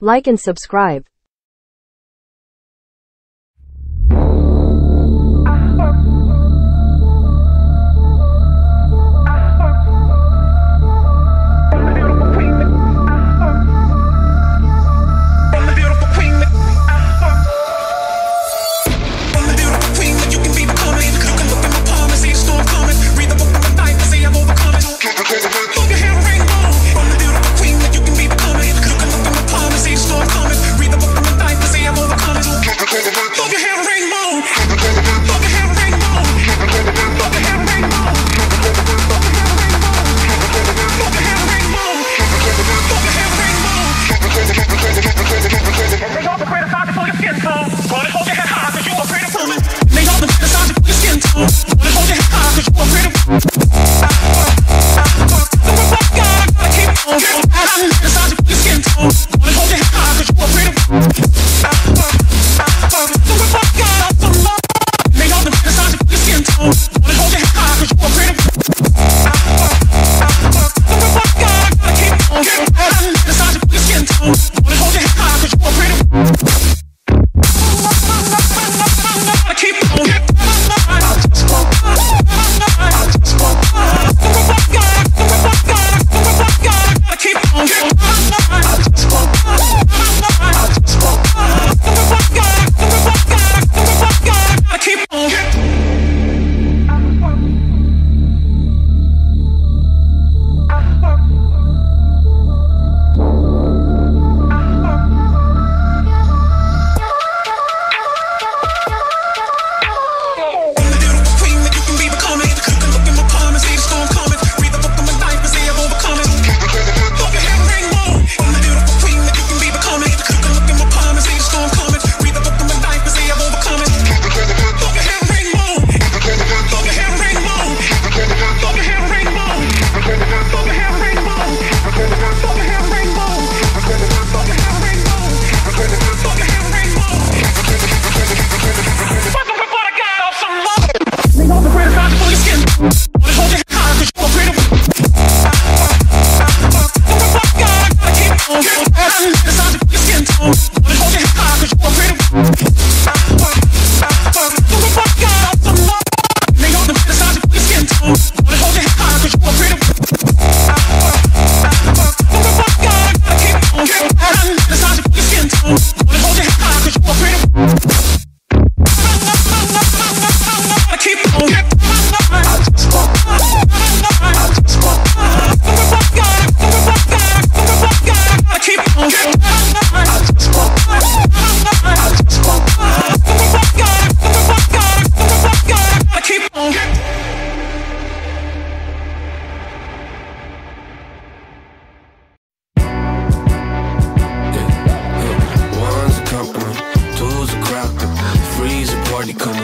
Like and subscribe. honeycomb.